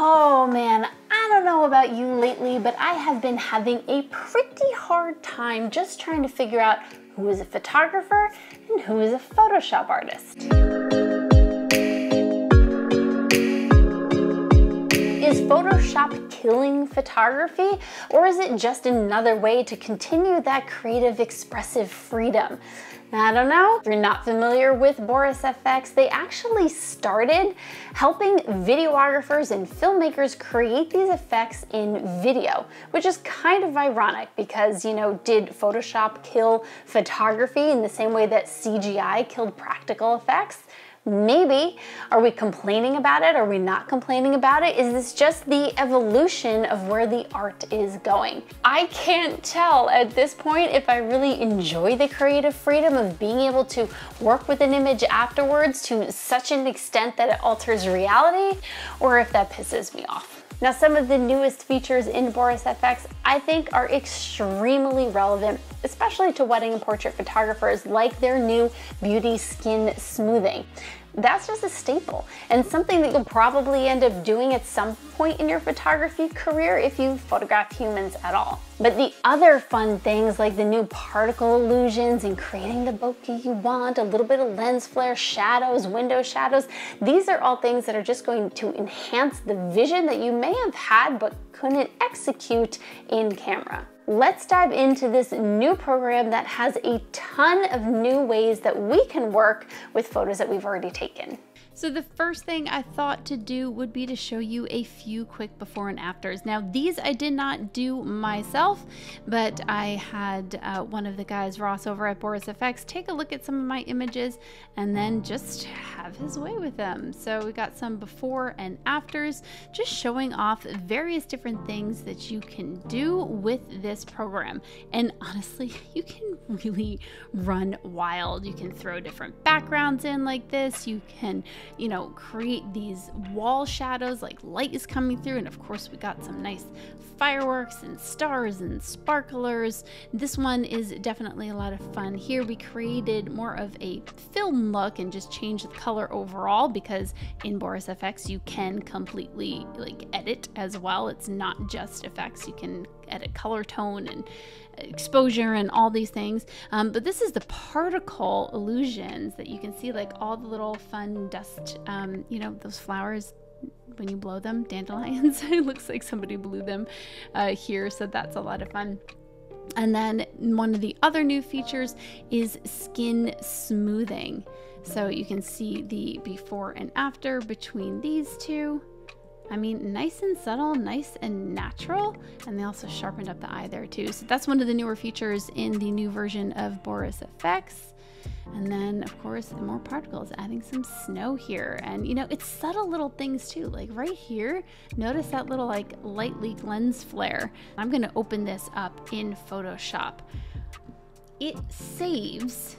Oh man, I don't know about you lately, but I have been having a pretty hard time just trying to figure out who is a photographer and who is a Photoshop artist. Is Photoshop killing photography, or is it just another way to continue that creative expressive freedom? I don't know. If you're not familiar with Boris FX, they actually started helping videographers and filmmakers create these effects in video, which is kind of ironic because, you know, did Photoshop kill photography in the same way that CGI killed practical effects? Maybe. Are we complaining about it? Are we not complaining about it? Is this just the evolution of where the art is going? I can't tell at this point if I really enjoy the creative freedom of being able to work with an image afterwards to such an extent that it alters reality, or if that pisses me off. Now, some of the newest features in Boris FX I think are extremely relevant, especially to wedding and portrait photographers, like their new beauty skin smoothing that's just a staple and something that you'll probably end up doing at some point in your photography career if you photograph humans at all. But the other fun things like the new particle illusions and creating the bokeh you want, a little bit of lens flare, shadows, window shadows, these are all things that are just going to enhance the vision that you may have had but couldn't execute in camera let's dive into this new program that has a ton of new ways that we can work with photos that we've already taken. So the first thing I thought to do would be to show you a few quick before and afters. Now these I did not do myself, but I had uh, one of the guys, Ross over at Boris FX, take a look at some of my images and then just have his way with them. So we got some before and afters, just showing off various different things that you can do with this program. And honestly, you can really run wild. You can throw different backgrounds in like this. You can you know, create these wall shadows like light is coming through. And of course, we got some nice fireworks and stars and sparklers. This one is definitely a lot of fun. Here we created more of a film look and just changed the color overall because in Boris FX you can completely like edit as well. It's not just effects. You can edit color tone and exposure and all these things. Um, but this is the particle illusions that you can see like all the little fun dust, um, you know, those flowers when you blow them, dandelions. it looks like somebody blew them uh, here, so that's a lot of fun. And then one of the other new features is skin smoothing. So you can see the before and after between these two. I mean, nice and subtle, nice and natural. And they also sharpened up the eye there too. So that's one of the newer features in the new version of Boris FX. And then, of course, more particles, adding some snow here. And, you know, it's subtle little things too. Like right here, notice that little like light leak lens flare. I'm going to open this up in Photoshop. It saves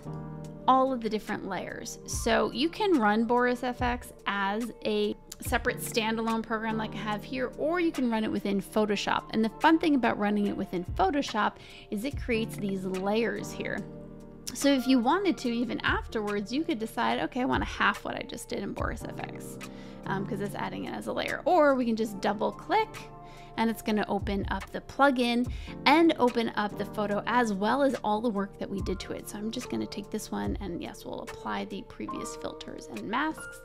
all of the different layers. So you can run Boris FX as a separate standalone program like I have here, or you can run it within Photoshop. And the fun thing about running it within Photoshop is it creates these layers here. So if you wanted to, even afterwards, you could decide, okay, I want a half what I just did in Boris FX because um, it's adding it as a layer. Or we can just double click and it's going to open up the plugin and open up the photo as well as all the work that we did to it. So I'm just going to take this one and yes, we'll apply the previous filters and masks.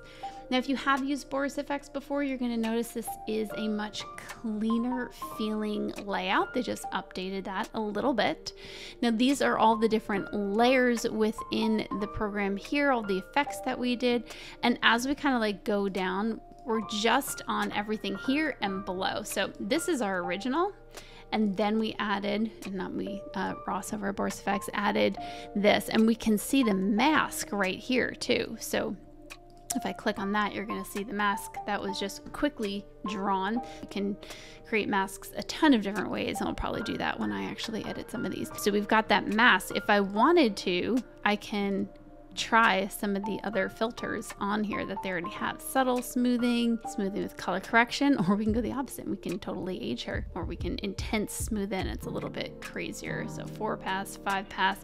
Now, if you have used Boris FX before, you're going to notice this is a much cleaner feeling layout. They just updated that a little bit. Now, these are all the different layers within the program here, all the effects that we did. And as we kind of like go down, we're just on everything here and below. So this is our original and then we added, and not we, uh, Ross over at Boris FX added this, and we can see the mask right here too. So if I click on that, you're gonna see the mask that was just quickly drawn. You can create masks a ton of different ways, and I'll probably do that when I actually edit some of these. So we've got that mask. If I wanted to, I can try some of the other filters on here that they already have. Subtle smoothing, smoothing with color correction, or we can go the opposite. We can totally age her, or we can intense smooth in. It's a little bit crazier. So four pass, five pass,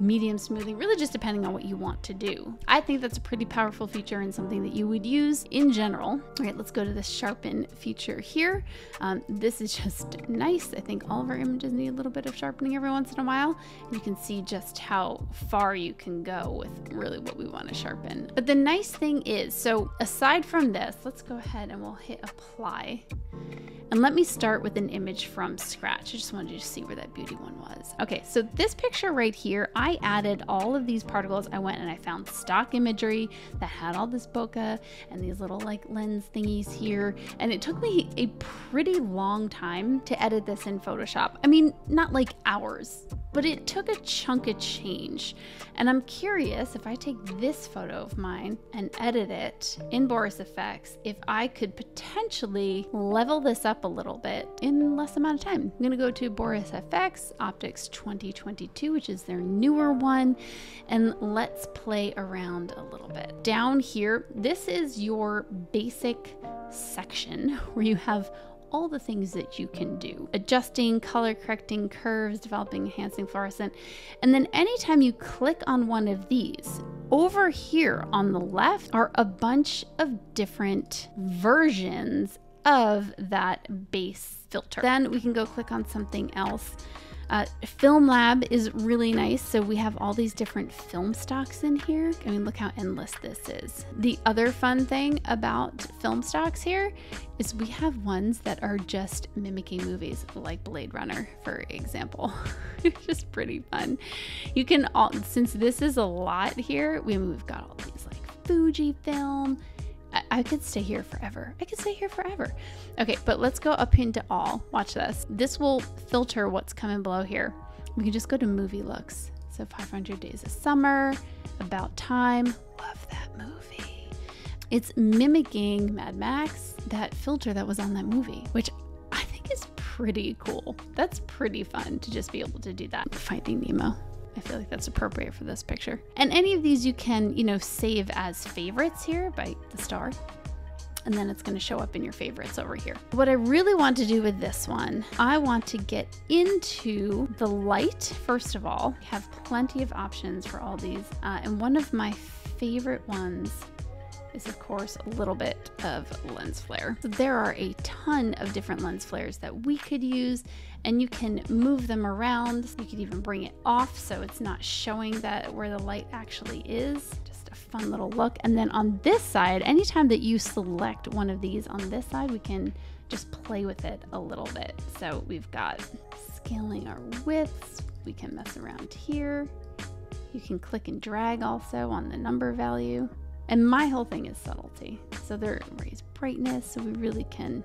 medium smoothing, really just depending on what you want to do. I think that's a pretty powerful feature and something that you would use in general. All right, let's go to the sharpen feature here. Um, this is just nice. I think all of our images need a little bit of sharpening every once in a while. You can see just how far you can go with really what we want to sharpen. But the nice thing is, so aside from this, let's go ahead and we'll hit apply. And let me start with an image from scratch. I just wanted you to see where that beauty one was. Okay, so this picture right here, I added all of these particles. I went and I found stock imagery that had all this bokeh and these little like lens thingies here. And it took me a pretty long time to edit this in Photoshop. I mean, not like hours, but it took a chunk of change. And I'm curious if I take this photo of mine and edit it in Boris FX, if I could potentially level this up a little bit in less amount of time. I'm going to go to Boris FX Optics 2022, which is their newer one, and let's play around a little bit. Down here, this is your basic section where you have all the things that you can do adjusting, color correcting, curves, developing, enhancing, fluorescent. And then anytime you click on one of these, over here on the left are a bunch of different versions of that base filter. Then we can go click on something else. Uh, film Lab is really nice. So we have all these different film stocks in here. I mean, look how endless this is. The other fun thing about film stocks here is we have ones that are just mimicking movies like Blade Runner, for example. it's just pretty fun. You can all, since this is a lot here, we, we've got all these like Fujifilm, I, I could stay here forever. I could stay here forever. Okay, but let's go up into all. Watch this. This will filter what's coming below here. We can just go to movie looks. So 500 Days of Summer, About Time. Love that movie. It's mimicking Mad Max, that filter that was on that movie, which I think is pretty cool. That's pretty fun to just be able to do that. Finding Nemo. I feel like that's appropriate for this picture. And any of these you can, you know, save as favorites here by the star. And then it's going to show up in your favorites over here. What I really want to do with this one, I want to get into the light. First of all, we have plenty of options for all these. Uh, and one of my favorite ones is of course a little bit of lens flare. So there are a ton of different lens flares that we could use and you can move them around. You could even bring it off so it's not showing that where the light actually is. Just a fun little look. And then on this side, anytime that you select one of these on this side, we can just play with it a little bit. So we've got scaling our widths. We can mess around here. You can click and drag also on the number value. And my whole thing is subtlety. So there raise brightness so we really can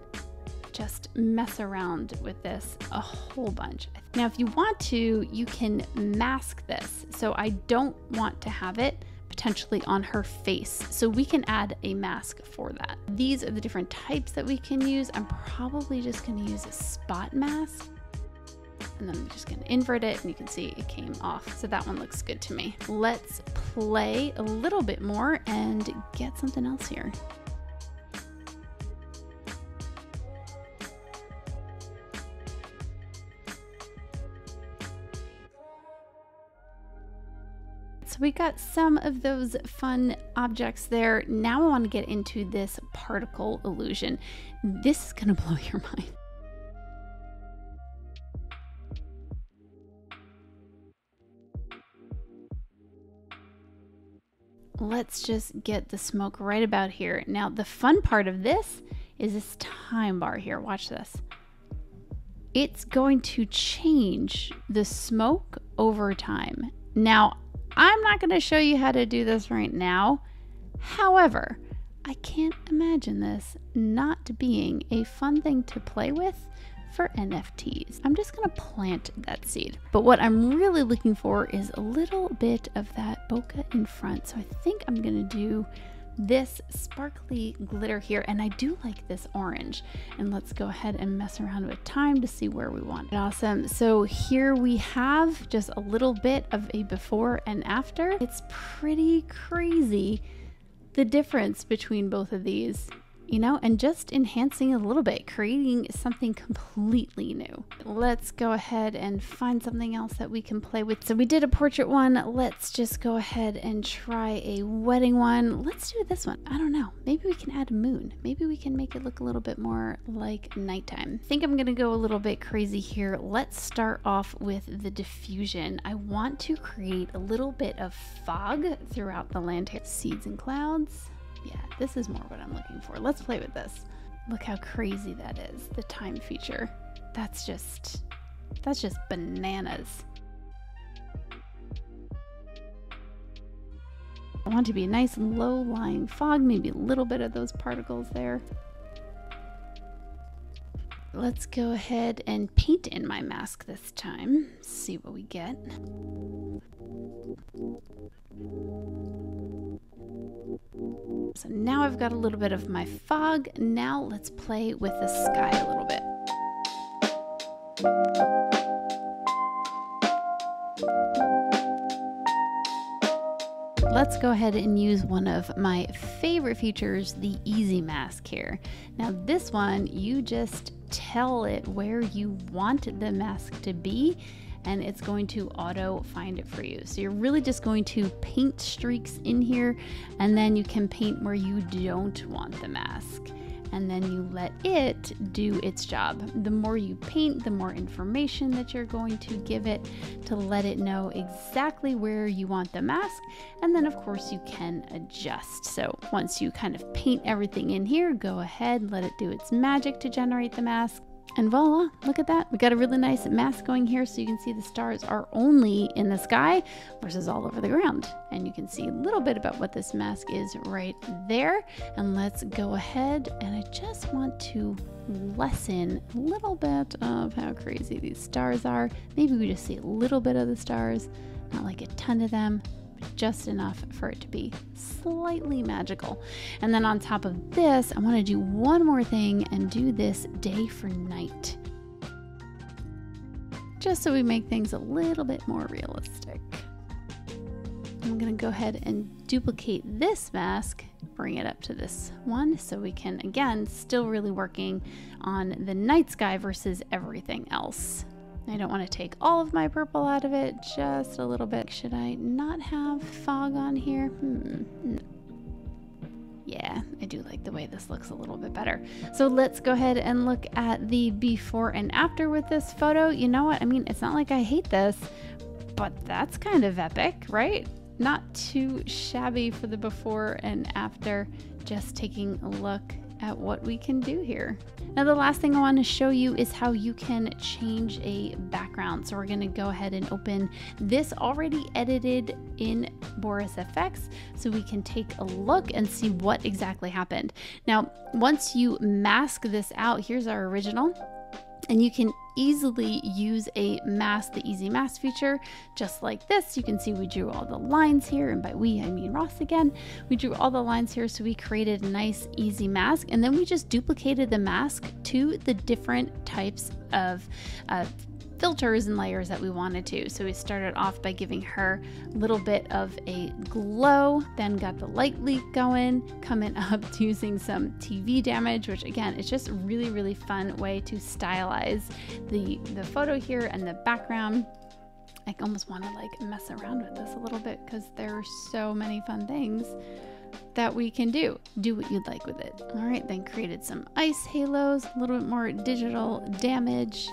just mess around with this a whole bunch. Now, if you want to, you can mask this. So I don't want to have it potentially on her face. So we can add a mask for that. These are the different types that we can use. I'm probably just gonna use a spot mask and then I'm just gonna invert it and you can see it came off. So that one looks good to me. Let's play a little bit more and get something else here. So we got some of those fun objects there. Now I want to get into this particle illusion. This is going to blow your mind. Let's just get the smoke right about here. Now the fun part of this is this time bar here. Watch this. It's going to change the smoke over time. Now I'm not going to show you how to do this right now. However, I can't imagine this not being a fun thing to play with for NFTs. I'm just to plant that seed. But what I'm really looking for is a little bit of that bokeh in front. So I think I'm to do this sparkly glitter here and I do like this orange and let's go ahead and mess around with time to see where we want it. Awesome. So here we have just a little bit of a before and after. It's pretty crazy the difference between both of these. You know, and just enhancing a little bit, creating something completely new. Let's go ahead and find something else that we can play with. So we did a portrait one. Let's just go ahead and try a wedding one. Let's do this one. I don't know. Maybe we can add a moon. Maybe we can make it look a little bit more like nighttime. I think I'm going to go a little bit crazy here. Let's start off with the diffusion. I want to create a little bit of fog throughout the land here. Seeds and clouds. Yeah, this is more what I'm looking for. Let's play with this. Look how crazy that is, the time feature. That's just, that's just bananas. I want to be a nice low-lying fog, maybe a little bit of those particles there. Let's go ahead and paint in my mask this time. See what we get. So now I've got a little bit of my fog. Now let's play with the sky a little bit. Let's go ahead and use one of my favorite features, the easy mask here. Now this one, you just tell it where you want the mask to be and it's going to auto find it for you. So you're really just going to paint streaks in here and then you can paint where you don't want the mask and then you let it do its job. The more you paint, the more information that you're going to give it to let it know exactly where you want the mask. And then, of course, you can adjust. So once you kind of paint everything in here, go ahead, let it do its magic to generate the mask. And voila, look at that. We got a really nice mask going here so you can see the stars are only in the sky versus all over the ground. And you can see a little bit about what this mask is right there. And let's go ahead and I just want to lessen a little bit of how crazy these stars are. Maybe we just see a little bit of the stars, not like a ton of them just enough for it to be slightly magical. And then on top of this, I want to do one more thing and do this day for night. Just so we make things a little bit more realistic. I'm going to go ahead and duplicate this mask, bring it up to this one so we can, again, still really working on the night sky versus everything else. I don't want to take all of my purple out of it, just a little bit. Should I not have fog on here? Hmm. Yeah, I do like the way this looks a little bit better. So let's go ahead and look at the before and after with this photo. You know what? I mean, it's not like I hate this, but that's kind of epic, right? Not too shabby for the before and after. Just taking a look at what we can do here. Now the last thing I want to show you is how you can change a background. So we're going to go ahead and open this already edited in Boris FX so we can take a look and see what exactly happened. Now once you mask this out, here's our original and you can easily use a mask, the easy mask feature, just like this. You can see we drew all the lines here, and by we, I mean Ross again. We drew all the lines here, so we created a nice easy mask, and then we just duplicated the mask to the different types of uh, filters and layers that we wanted to. So we started off by giving her a little bit of a glow, then got the light leak going, coming up to using some TV damage, which again, it's just a really, really fun way to stylize the, the photo here and the background. I almost want to like mess around with this a little bit because there are so many fun things that we can do. Do what you'd like with it. All right, then created some ice halos, a little bit more digital damage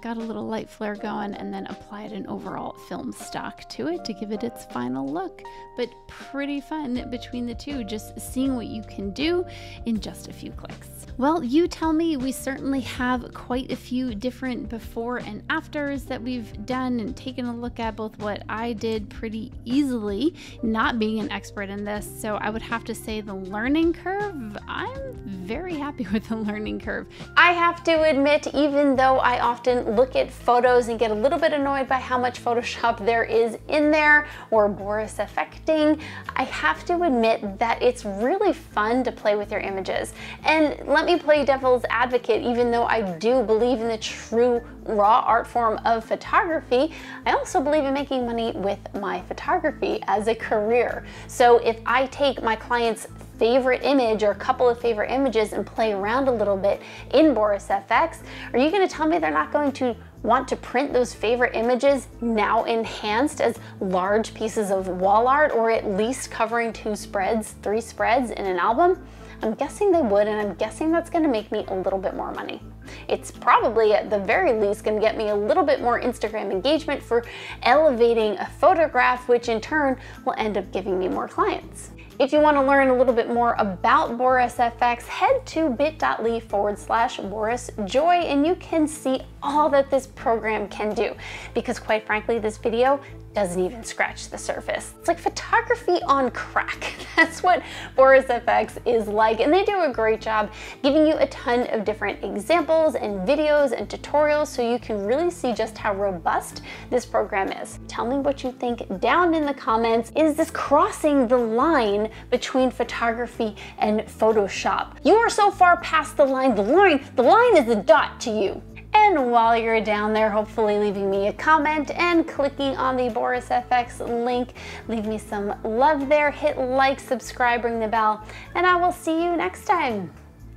got a little light flare going, and then applied an overall film stock to it to give it its final look. But pretty fun between the two, just seeing what you can do in just a few clicks. Well, you tell me, we certainly have quite a few different before and afters that we've done and taken a look at both what I did pretty easily, not being an expert in this. So I would have to say the learning curve, I'm very happy with the learning curve. I have to admit, even though I often look at photos and get a little bit annoyed by how much Photoshop there is in there or Boris affecting, I have to admit that it's really fun to play with your images. And let me play devil's advocate, even though I do believe in the true raw art form of photography, I also believe in making money with my photography as a career. So if I take my clients favorite image or a couple of favorite images and play around a little bit in Boris FX? Are you gonna tell me they're not going to want to print those favorite images now enhanced as large pieces of wall art or at least covering two spreads, three spreads in an album? I'm guessing they would and I'm guessing that's gonna make me a little bit more money. It's probably at the very least gonna get me a little bit more Instagram engagement for elevating a photograph, which in turn will end up giving me more clients. If you want to learn a little bit more about Boris FX, head to bit.ly forward slash Boris Joy and you can see all that this program can do. Because quite frankly, this video doesn't even scratch the surface. It's like photography on crack. That's what Boris FX is like. And they do a great job giving you a ton of different examples and videos and tutorials so you can really see just how robust this program is. Tell me what you think down in the comments. Is this crossing the line between photography and Photoshop? You are so far past the line. The line, the line is a dot to you. And while you're down there, hopefully leaving me a comment and clicking on the Boris FX link, leave me some love there, hit like, subscribe, ring the bell, and I will see you next time.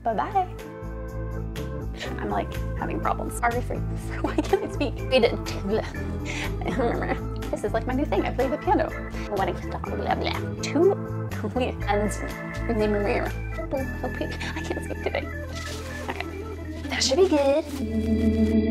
Bye-bye. I'm like having problems. Sorry for, why can't I speak? Uh, this is like my new thing. I play the piano. Wedding blah blah blah. Two and I can't speak today. That should be good.